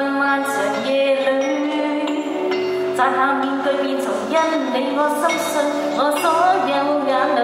漫漫长夜里，在下面对面从因你我心碎，我所有眼泪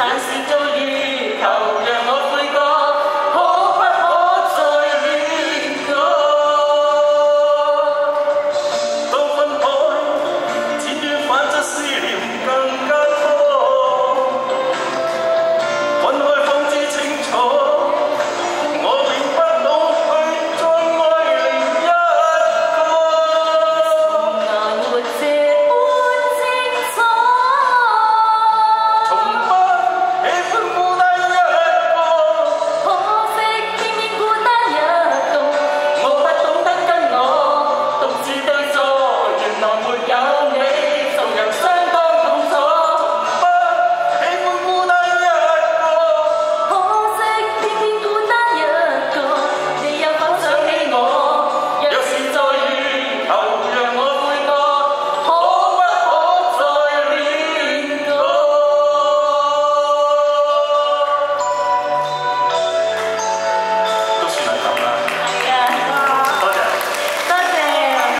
fazem